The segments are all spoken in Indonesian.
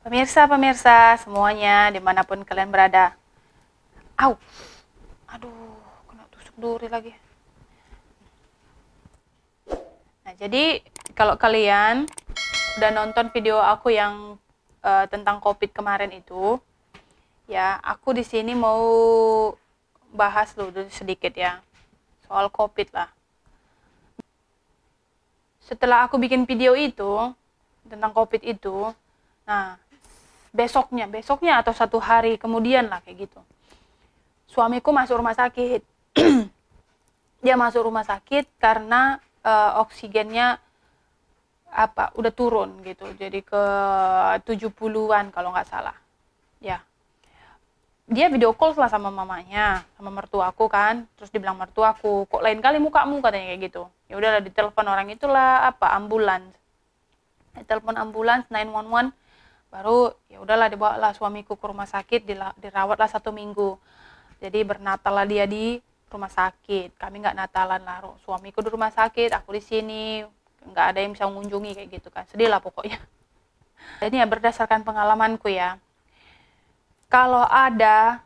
Pemirsa-pemirsa semuanya di mana pun kalian berada. Au, aduh, kena tusuk duri lagi. Nah, jadi kalau kalian udah nonton video aku yang uh, tentang COVID kemarin itu, ya aku di sini mau bahas dulu sedikit ya soal COVID lah. Setelah aku bikin video itu tentang COVID itu, nah besoknya besoknya atau satu hari kemudian lah kayak gitu. Suamiku masuk rumah sakit. Dia masuk rumah sakit karena uh, oksigennya apa udah turun gitu. Jadi ke 70-an kalau nggak salah. Ya. Dia video call lah sama mamanya sama mertuaku kan. Terus dibilang mertuaku kok lain kali mukamu? katanya kayak gitu. Ya udahlah ditelepon orang itulah apa ambulans. Ditelepon ambulans 911 baru ya udahlah dibawalah suamiku ke rumah sakit dirawatlah satu minggu. Jadi bernatal lah dia di rumah sakit. Kami nggak natalan lah suamiku di rumah sakit aku di sini. Nggak ada yang bisa mengunjungi kayak gitu kan. Sedih lah pokoknya. Ini ya berdasarkan pengalamanku ya. Kalau ada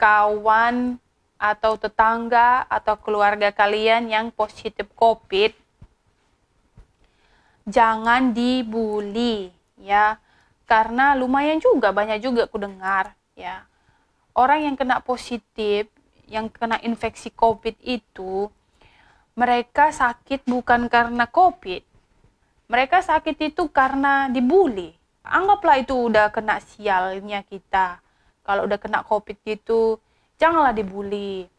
kawan atau tetangga atau keluarga kalian yang positif covid jangan dibully ya karena lumayan juga banyak juga ku dengar ya. Orang yang kena positif yang kena infeksi covid itu mereka sakit bukan karena covid. Mereka sakit itu karena dibully. Anggaplah itu udah kena sialnya kita. Kalau udah kena covid gitu janganlah dibully.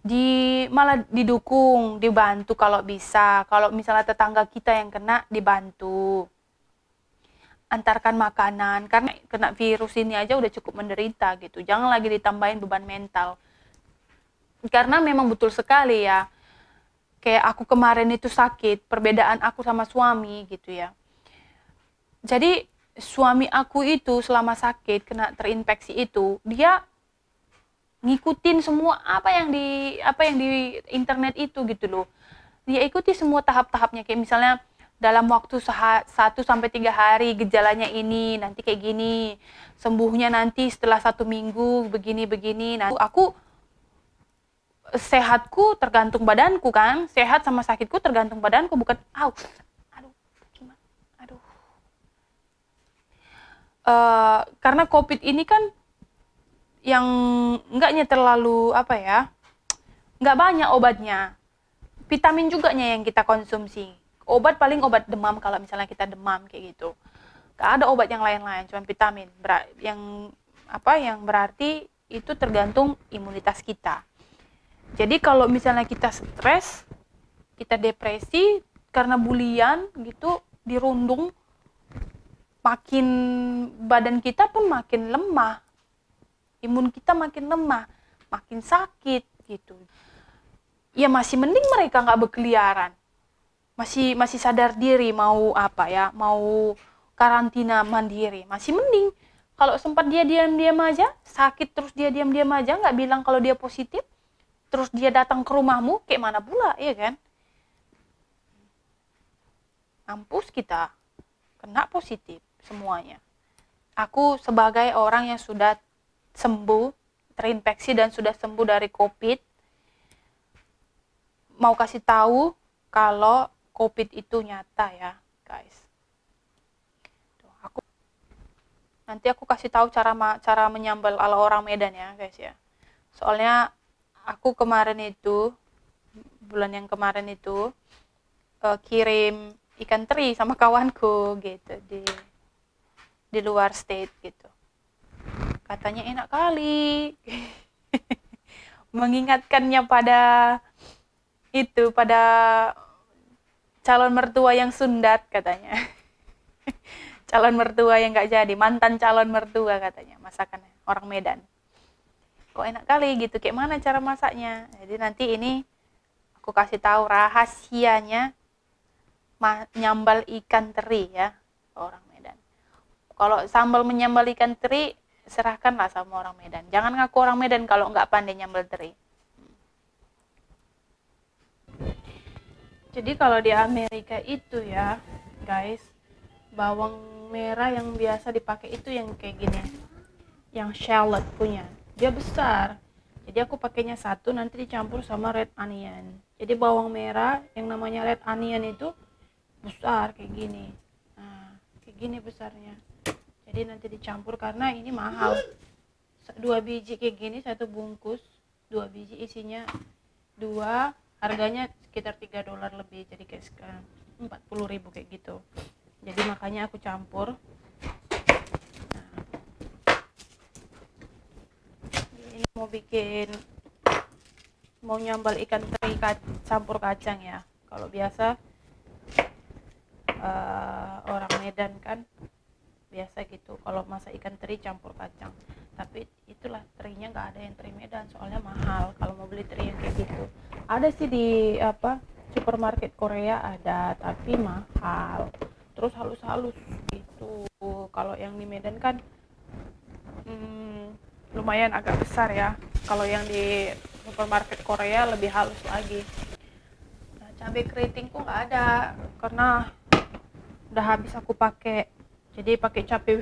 Di malah didukung dibantu kalau bisa. Kalau misalnya tetangga kita yang kena dibantu antarkan makanan. Karena kena virus ini aja udah cukup menderita gitu. Jangan lagi ditambahin beban mental. Karena memang betul sekali ya kayak aku kemarin itu sakit perbedaan aku sama suami gitu ya. Jadi suami aku itu selama sakit kena terinfeksi itu dia ngikutin semua apa yang di apa yang di internet itu gitu loh. Dia ikuti semua tahap-tahapnya. Kayak misalnya dalam waktu satu sampai tiga hari gejalanya ini nanti kayak gini sembuhnya nanti setelah satu minggu begini begini. Nah aku sehatku tergantung badanku kan? Sehat sama sakitku tergantung badanku bukan au aduh gimana? Aduh. Uh, karena covid ini kan yang enggaknya terlalu apa ya nggak banyak obatnya. Vitamin juga yang kita konsumsi obat paling obat demam kalau misalnya kita demam kayak gitu. Gak ada obat yang lain-lain cuma vitamin. Yang apa yang berarti itu tergantung imunitas kita. Jadi kalau misalnya kita stres kita depresi karena bulian gitu dirundung makin badan kita pun makin lemah. Imun kita makin lemah makin sakit gitu. Ya masih mending mereka nggak berkeliaran masih masih sadar diri mau apa ya mau karantina mandiri. Masih mending. Kalau sempat dia diam-diam aja sakit terus dia diam-diam aja nggak bilang kalau dia positif terus dia datang ke rumahmu kayak mana pula ya kan? Mampus kita kena positif semuanya. Aku sebagai orang yang sudah sembuh terinfeksi dan sudah sembuh dari covid mau kasih tahu kalau COVID itu nyata ya, guys. Tuh, aku nanti aku kasih tahu cara cara menyambal ala orang Medan ya, guys ya. Soalnya aku kemarin itu bulan yang kemarin itu uh, kirim ikan teri sama kawanku gitu di di luar state gitu. Katanya enak kali. Mengingatkannya pada itu pada calon mertua yang sundat katanya. Calon mertua yang nggak jadi mantan calon mertua katanya masakannya orang Medan. Kok enak kali gitu kayak mana cara masaknya? Jadi nanti ini aku kasih tahu rahasianya menyambal ikan teri ya orang Medan. Kalau sambal menyambal ikan teri serahkanlah sama orang Medan. Jangan ngaku orang Medan kalau nggak pandai nyambal teri Jadi kalau di Amerika itu ya, guys, bawang merah yang biasa dipakai itu yang kayak gini yang shallot punya. Dia besar. Jadi aku pakainya satu nanti dicampur sama red onion. Jadi bawang merah yang namanya red onion itu besar kayak gini. Nah kayak gini besarnya. Jadi nanti dicampur karena ini mahal. Dua biji kayak gini satu bungkus. Dua biji isinya dua harganya sekitar 3 dolar lebih jadi kayak sekarang 40 ribu kayak gitu. Jadi makanya aku campur. Nah, ini mau bikin mau nyambal ikan teri campur kacang ya. Kalau biasa uh, orang Medan kan biasa gitu. Kalau masa ikan teri campur kacang. Tapi itulah terinya nggak ada yang teri Medan soalnya mahal kalau mau beli teri yang kayak gitu. Ada sih di apa supermarket Korea ada tapi mahal. Terus halus-halus gitu. Kalau yang di Medan kan hmm, lumayan agak besar ya. Kalau yang di supermarket Korea lebih halus lagi. Nah, cabai keritingku nggak ada karena udah habis aku pakai. Jadi pakai cabai.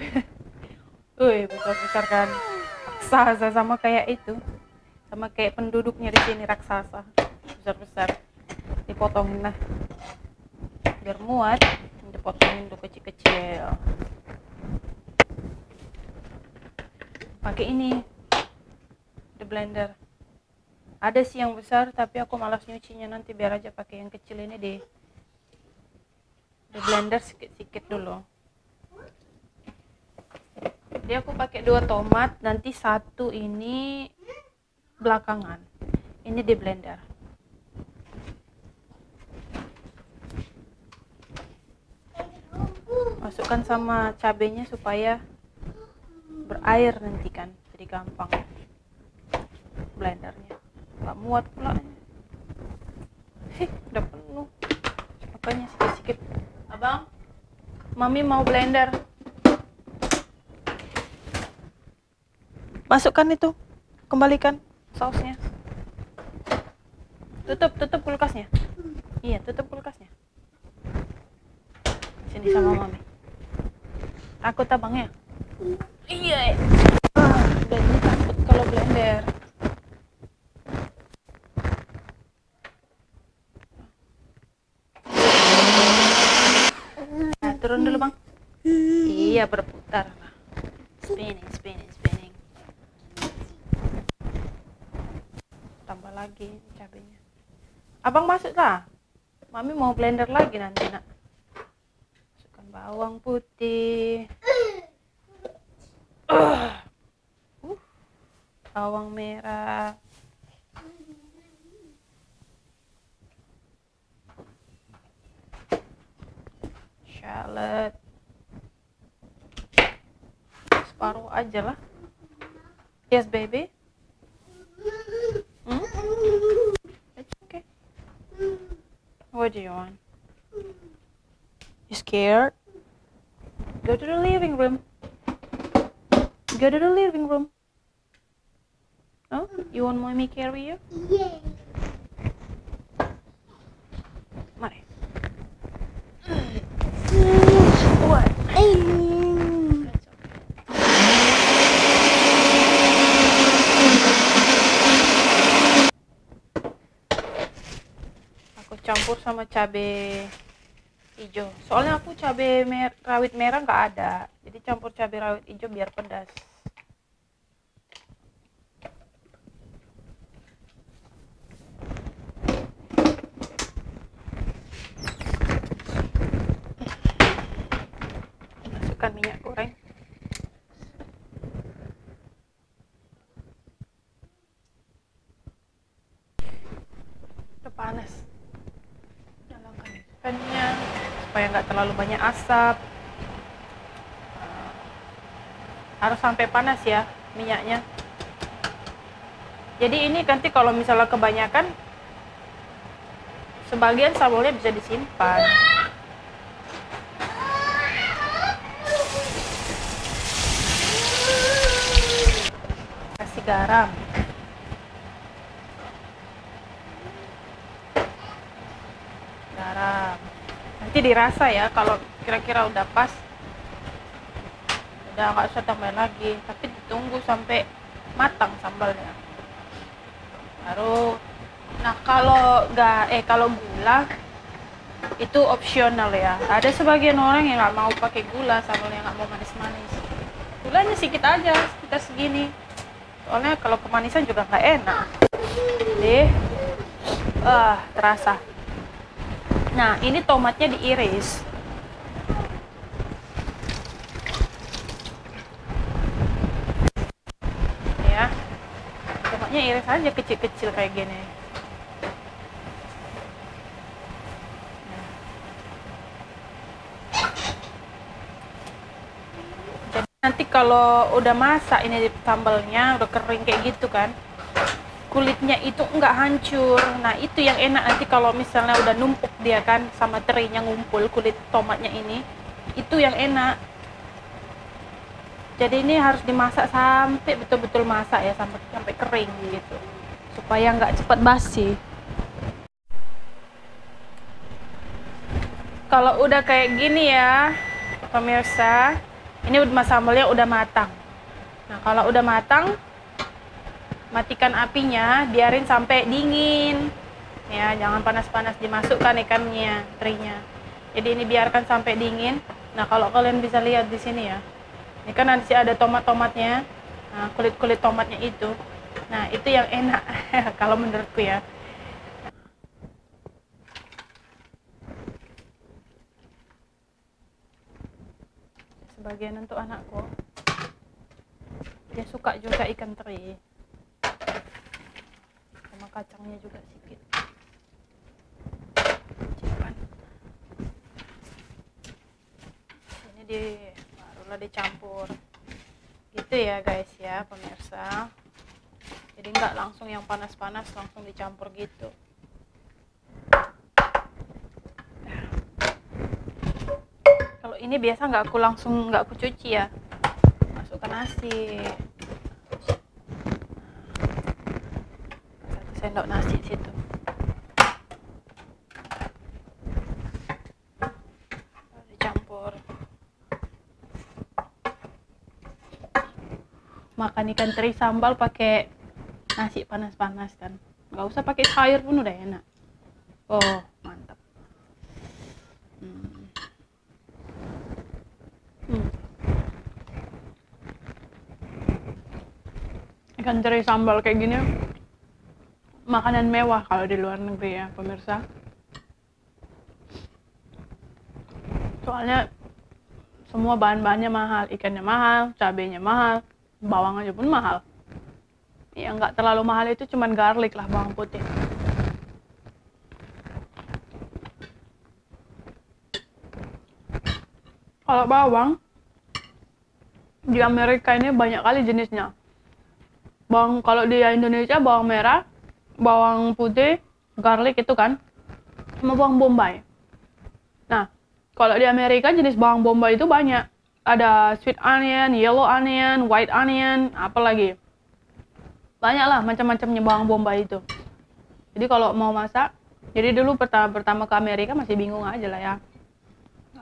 Wih, besar-besar kan raksasa sama kayak itu. Sama kayak penduduknya di sini raksasa. Besar-besar. Dipotongin lah. Biar muat dipotongin tuh kecil-kecil. Pakai ini. The blender. Ada sih yang besar tapi aku malas nyucinya. Nanti biar aja pakai yang kecil ini deh. The blender sikit-sikit dulu jadi aku pakai dua tomat nanti satu ini belakangan. Ini di blender. Masukkan sama cabenya supaya berair nanti kan jadi gampang blendernya. Nggak muat pula. Heh udah penuh. Makanya sedikit-sedikit. Abang? Mami mau blender masukkan itu. Kembalikan sausnya. Tutup tutup kulkasnya. Iya tutup kulkasnya. Sini sama mami. Takut abang ya iya. Ah, dan ini takut kalau blender nah, turun dulu bang iya berputar spinning spinning spinning tambah lagi cabenya. Abang masuk lah mami mau blender lagi nanti nak. Bawang putih. Uh, bawang merah. Shallot separuh aja lah. Yes baby what do you want you scared Go to the living room. Go to the living room. Oh, you want mommy carry you? Yeah. Campur sama cabai hijau. Soalnya aku cabai mer rawit merah nggak ada. Jadi campur cabai rawit hijau biar pedas. Masukkan minyak goreng. Udah panas supaya nggak terlalu banyak asap. Harus sampai panas ya minyaknya. Jadi ini nanti kalau misalnya kebanyakan sebagian sambelnya bisa disimpan. Kasih garam. Garam nanti dirasa ya kalau kira-kira udah pas udah nggak usah tambahin lagi. Tapi ditunggu sampai matang sambalnya. Baru nah kalau nggak eh kalau gula itu opsional ya. Ada sebagian orang yang nggak mau pakai gula sambalnya nggak mau manis-manis. Gulanya sedikit aja sekitar segini. Soalnya kalau kemanisan juga nggak enak. Deh ah terasa nah ini tomatnya diiris. Ya. Tomatnya iris aja kecil-kecil kayak gini. Jadi nanti kalau udah masak ini sambalnya udah kering kayak gitu kan kulitnya itu nggak hancur. Nah itu yang enak nanti kalau misalnya udah numpuk dia kan sama terinya ngumpul kulit tomatnya ini itu yang enak. Jadi ini harus dimasak sampai betul-betul masak ya sampai sampai kering gitu supaya nggak cepat basi. Kalau udah kayak gini ya pemirsa ini udah sambalnya udah matang. Nah kalau udah matang matikan apinya biarin sampai dingin. Ya jangan panas-panas dimasukkan ikannya terinya jadi ini biarkan sampai dingin. Nah kalau kalian bisa lihat di sini ya. Ini kan nanti ada tomat-tomatnya. Nah kulit-kulit tomatnya itu. Nah itu yang enak kalau menurutku ya. Sebagian untuk anakku dia suka juga ikan teri kacangnya juga sedikit. Cipan. ini di barulah dicampur. Gitu ya guys ya pemirsa. Jadi nggak langsung yang panas-panas langsung dicampur gitu. Kalau ini biasa nggak aku langsung nggak aku cuci ya. Masukkan nasi satu sendok nasi situ dicampur makan ikan teri sambal pakai nasi panas-panas kan nggak usah pakai sayur pun udah enak oh mantap Hmm. Hmm. Ikan teri sambal kayak gini makanan mewah kalau di luar negeri ya pemirsa. Soalnya semua bahan-bahannya mahal, ikannya mahal, cabenya mahal, bawang aja pun mahal. Yang nggak terlalu mahal itu cuman garlic lah bawang putih. Kalau bawang di Amerika ini banyak kali jenisnya. Bawang kalau di Indonesia bawang merah, bawang putih, garlic itu kan, sama bawang bombay. Nah, kalau di Amerika jenis bawang bombay itu banyak. Ada sweet onion, yellow onion, white onion, apa lagi. Banyak lah macam-macamnya bawang bombay itu. Jadi kalau mau masak, jadi dulu pertama-pertama ke Amerika masih bingung aja lah ya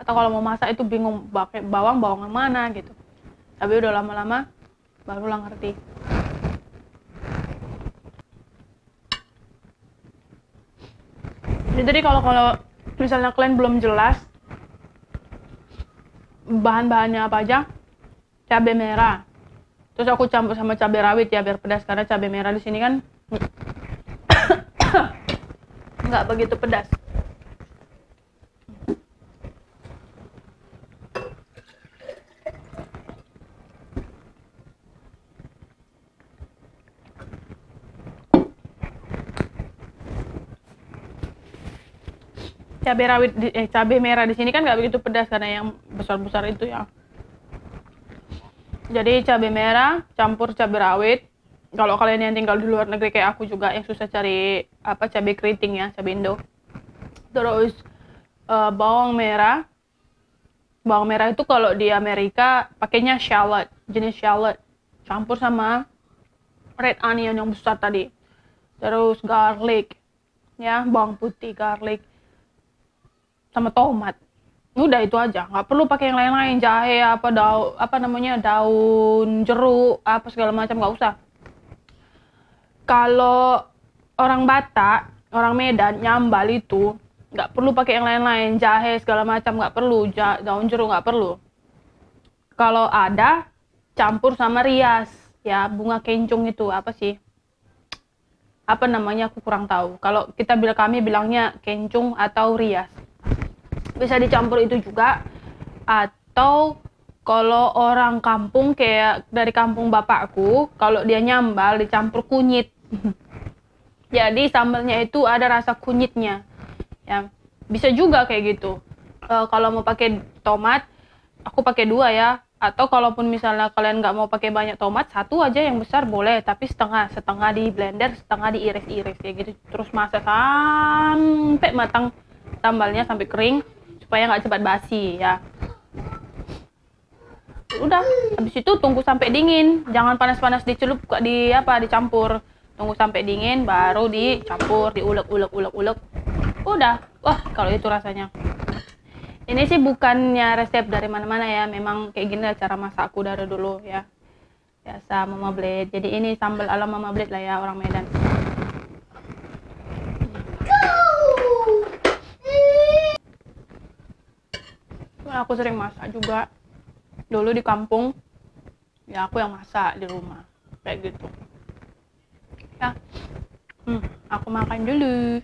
atau kalau mau masak itu bingung pakai bawang bawang mana gitu tapi udah lama-lama barulah ngerti jadi kalau kalau misalnya kalian belum jelas bahan-bahannya apa aja? Cabai merah. Terus aku campur sama cabai rawit ya biar pedas karena cabai merah di sini kan nggak begitu pedas cabai rawit eh cabai merah di sini kan nggak begitu pedas karena yang besar-besar itu ya. Jadi cabai merah campur cabai rawit. Kalau kalian yang tinggal di luar negeri kayak aku juga yang susah cari apa cabai keriting ya, cabai Indo. Terus uh, bawang merah. Bawang merah itu kalau di Amerika pakainya shallot, jenis shallot. Campur sama red onion yang besar tadi. Terus garlic, ya bawang putih, garlic sama tomat. Udah itu aja nggak perlu pakai yang lain-lain jahe apa daun apa namanya daun jeruk apa segala macam nggak usah. Kalau orang Batak orang Medan nyambal itu nggak perlu pakai yang lain-lain jahe segala macam nggak perlu daun jeruk nggak perlu. Kalau ada campur sama rias ya bunga kencung itu apa sih? Apa namanya aku kurang tahu. Kalau kita bilang kami bilangnya kencung atau rias bisa dicampur itu juga. Atau kalau orang kampung kayak dari kampung bapakku kalau dia nyambal dicampur kunyit. Jadi sambalnya itu ada rasa kunyitnya. Ya bisa juga kayak gitu. E, kalau mau pakai tomat aku pakai dua ya. Atau kalaupun misalnya kalian nggak mau pakai banyak tomat satu aja yang besar boleh. Tapi setengah setengah di blender setengah diiris-iris kayak gitu. Terus masak sampai matang sambalnya sampai kering supaya nggak cepat basi ya. Udah habis itu tunggu sampai dingin. Jangan panas-panas dicelup di apa dicampur. Tunggu sampai dingin baru dicampur diulek-ulek-ulek-ulek udah. Wah kalau itu rasanya. Ini sih bukannya resep dari mana-mana ya. Memang kayak gini lah cara masakku dari dulu ya. Biasa mama blade. Jadi ini sambal ala mama blade lah ya orang Medan aku sering masak juga. Dulu di kampung ya aku yang masak di rumah kayak gitu. Ya hmm, aku makan dulu